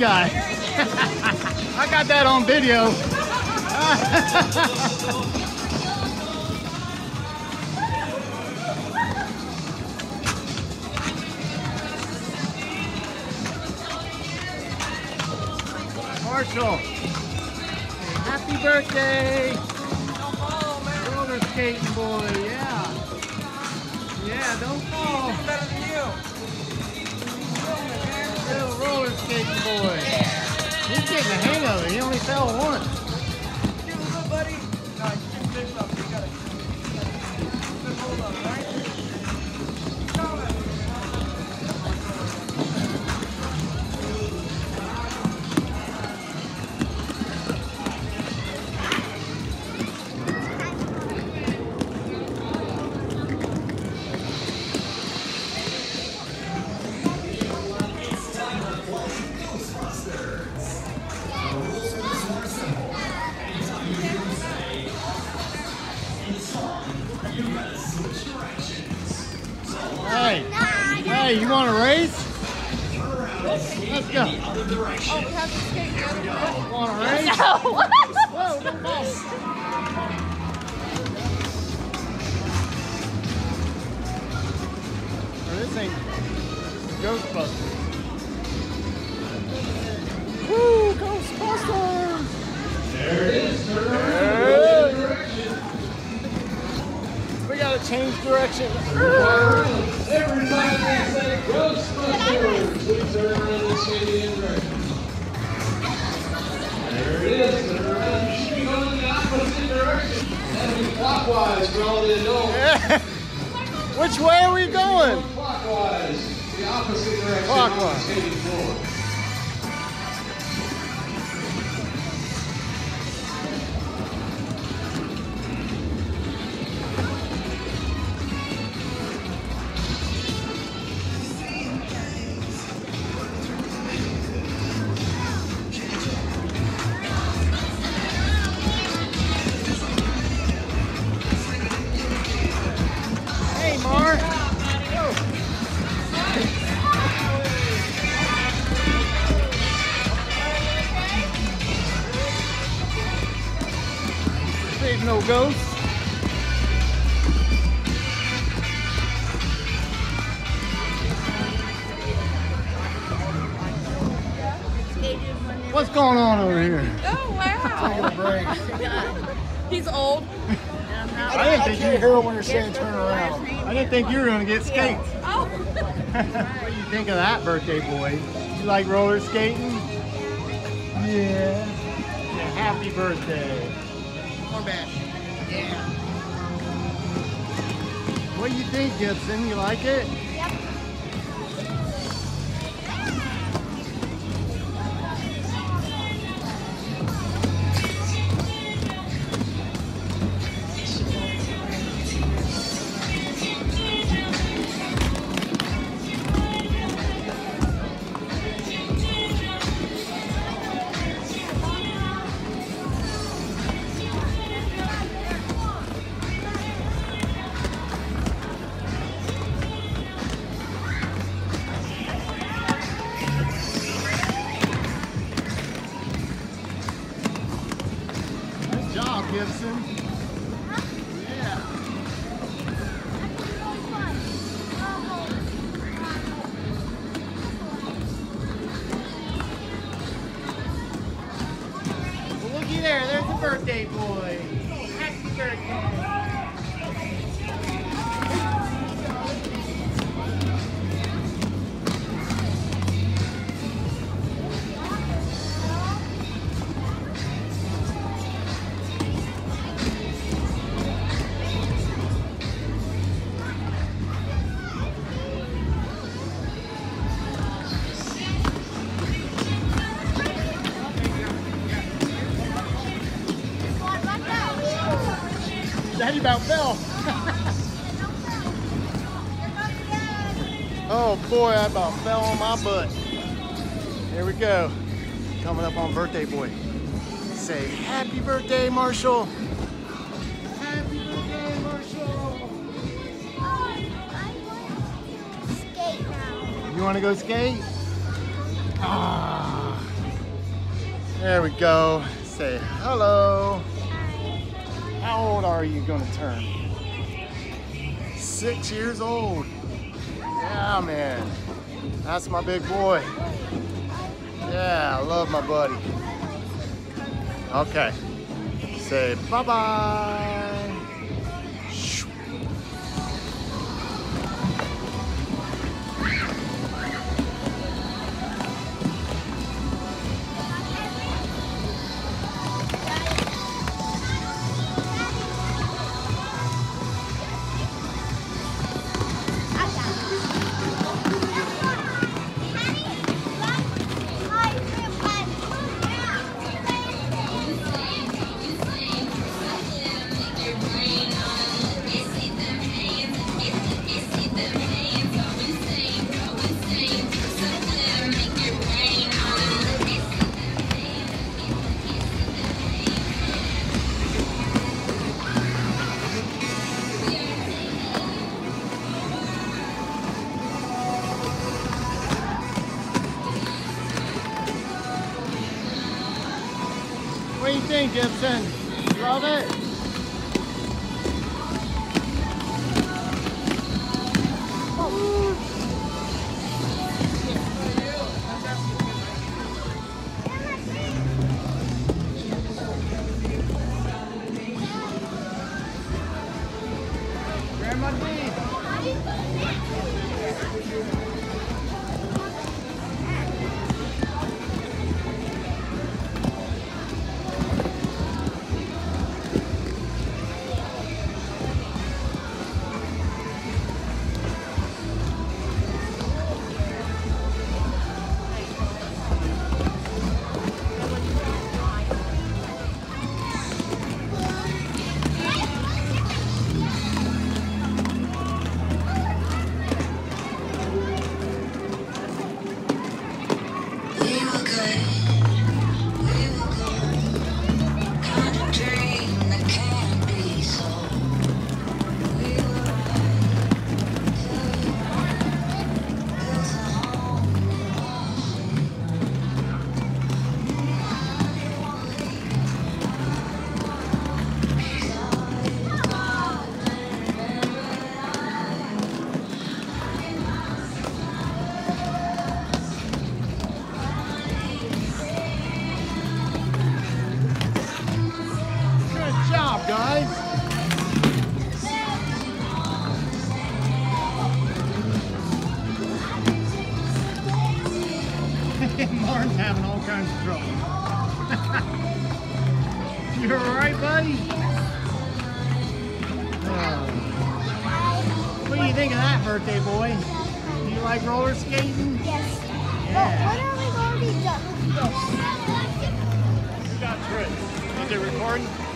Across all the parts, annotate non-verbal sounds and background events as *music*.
guy. *laughs* I got that on video. *laughs* fell once. Want to race? Whoa, don't fall. This ain't Ghostbusters. Woo, Ghostbusters! There it is. We gotta change direction. Clockwise for all the adults. Which way are we going? Clockwise. The opposite direction. Clockwise. Think you were gonna get skates. *laughs* Oh. what do you think of that, birthday boy? You like roller skating? Yeah. Yeah, happy birthday. More bash. Yeah. What do you think, Gibson? You like it? Thank you. Oh boy, I about fell on my butt. Here we go. Coming up on birthday boy. Say happy birthday, Marshall. Happy birthday, Marshall. You want to go skate? Ah. There we go. Say hello. How old are you going to turn? Six years old. Yeah, man. That's my big boy. Yeah, I love my buddy. Okay. Say bye-bye. Gibson? Buddy? Oh. What do you think of that, birthday boy? Do you like roller skating? Yes. Yeah. But when are we going to be done with this? We got Chris. Is it recording?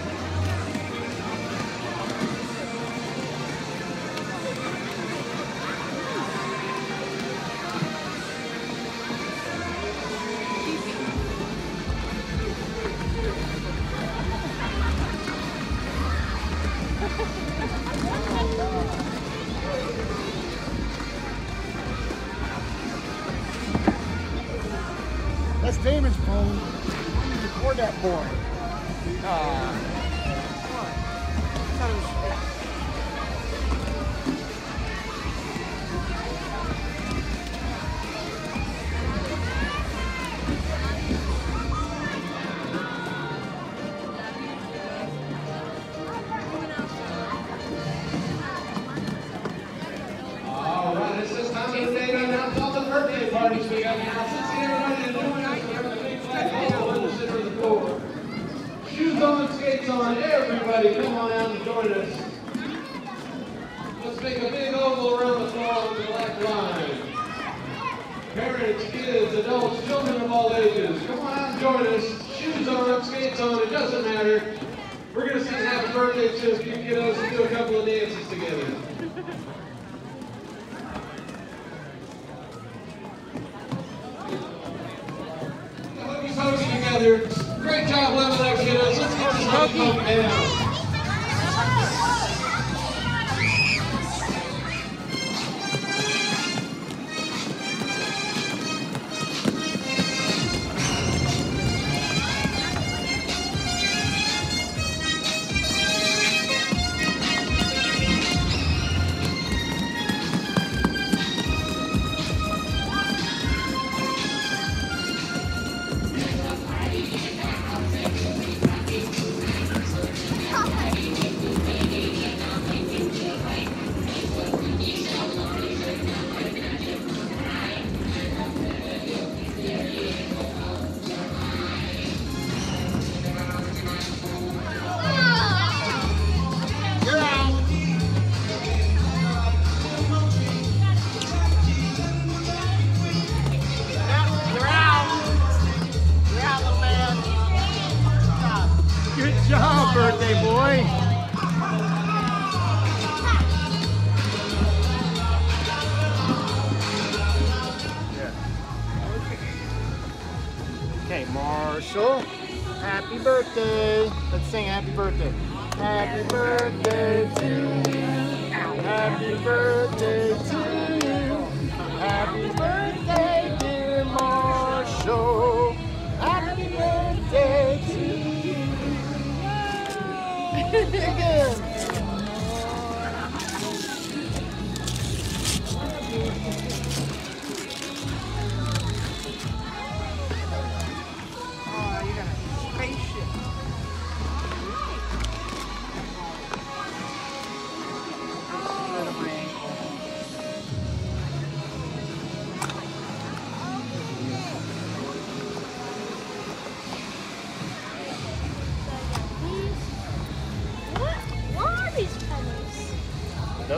Together. Great job up, kiddos. Let's get this hokey down. You're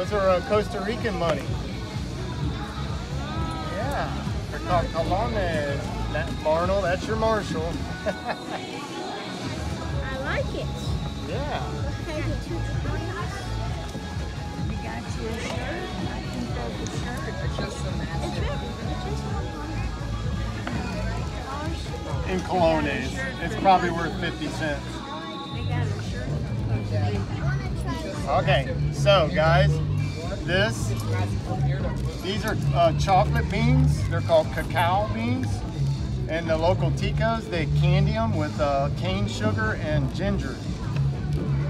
Those are uh, Costa Rican money. Yeah, they're called colones. That Marnell, that's your Marshall. *laughs* I like it. yeah. Can I get? You got shirt? I think that's a shirt. It's just a It's massive. just, it's just one hundred. In colones. It's probably worth 50 cents. They got a shirt. Okay, so guys, this, these are uh, chocolate beans. They're called cacao beans. And the local ticos, they candy them with uh, cane sugar and ginger.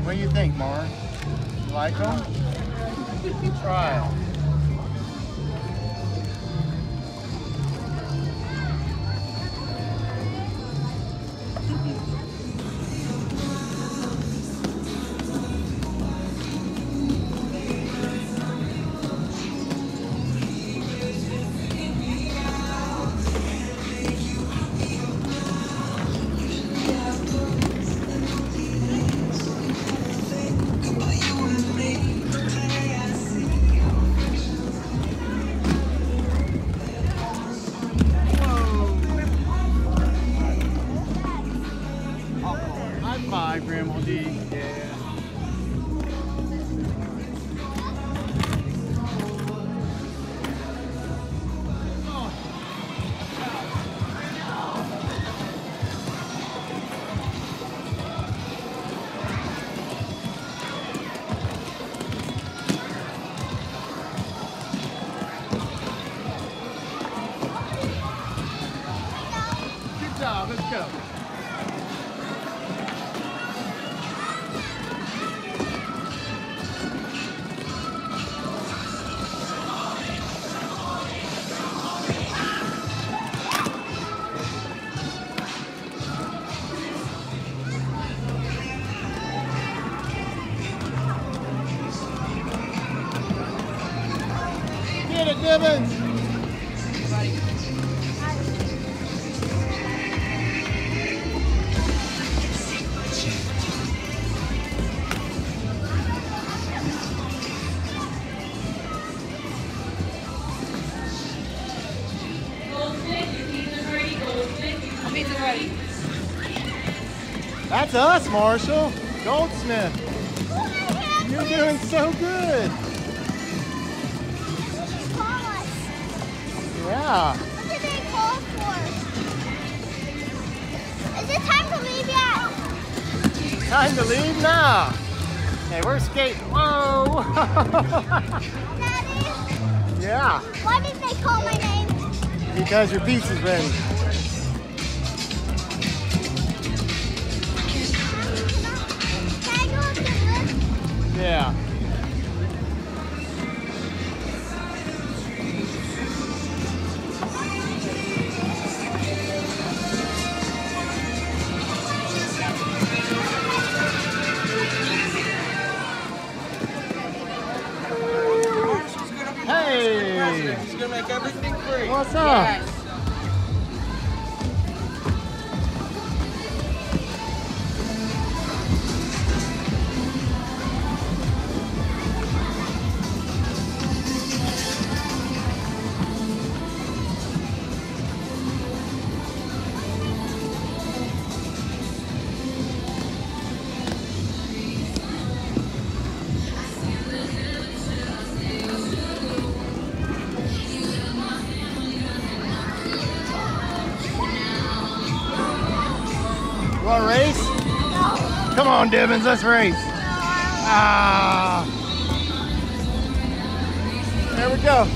What do you think, Mar? You like them? Try it. Gibbons! That's us, Marshall. Goldsmith, you're doing so good. Yeah. What did they call for? Is it time to leave yet? Time to leave now. Hey, we're skating. Whoa. Daddy, yeah, why did they call my name? because your is ready. Can I go up the lift? Yeah. On, let's race. Ah. There we go.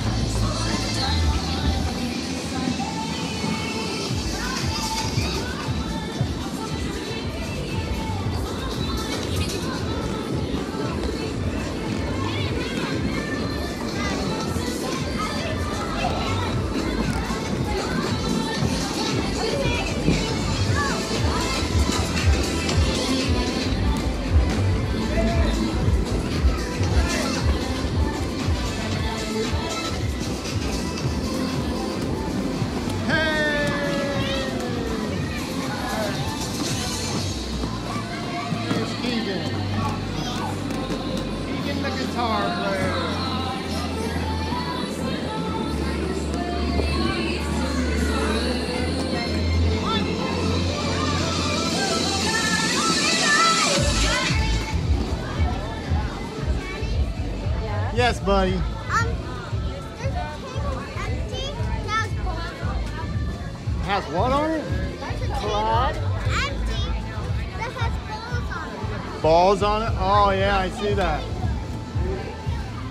Oh, yeah, I see that.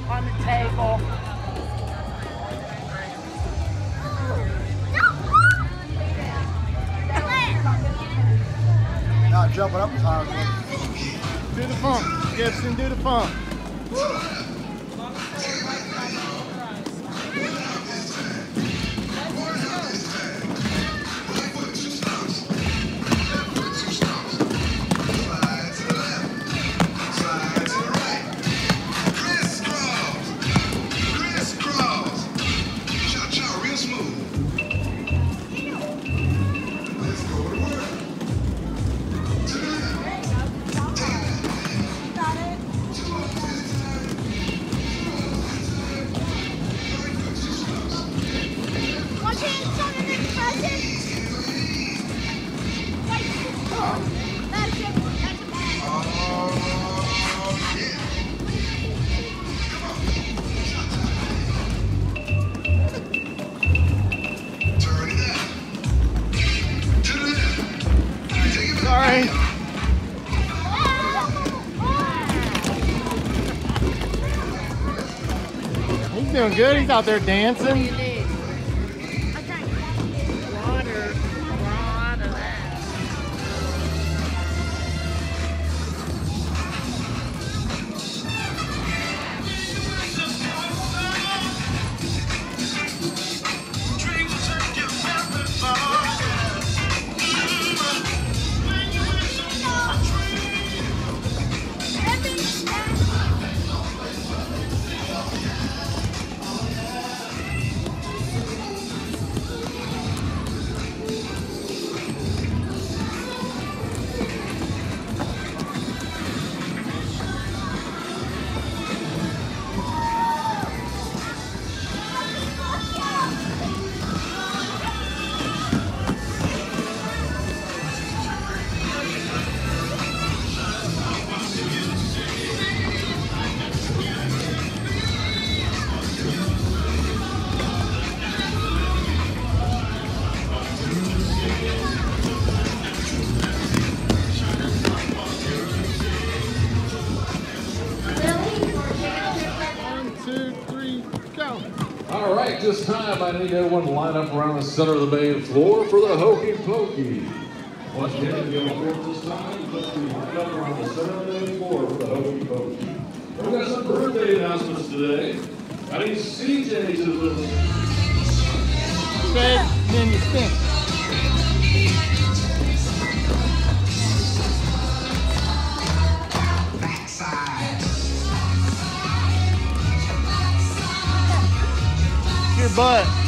On the table. Not jumping up as high as Do the funk. Gibson, do the funk. Doing good. He's out there dancing. Line up around the center of the main floor for the Hokey Pokey. Once again, if you this time, up around the center of the floor for the Hokey Pokey. We've got some birthday announcements today. I need CJ to the Spin, then you spin. Butt.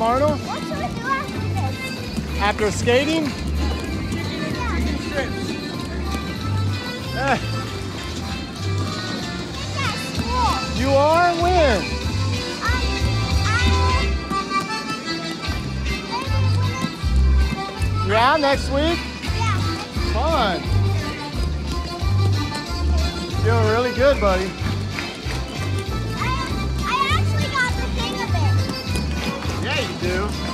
What, Marno? what should we do after this? After skating? Yeah, it's at school. you are? When? Um, I, Yeah, next week? yeah. Fun. Doing really good, buddy. You do.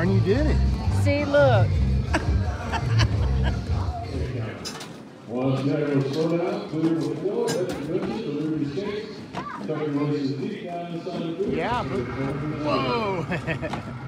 Yeah. Good. You did it. see, look. Once again, we'll slow clear the floor, let the benches, the liberty skates, tuck your deep down inside the boots. Yeah, but- Whoa! *laughs*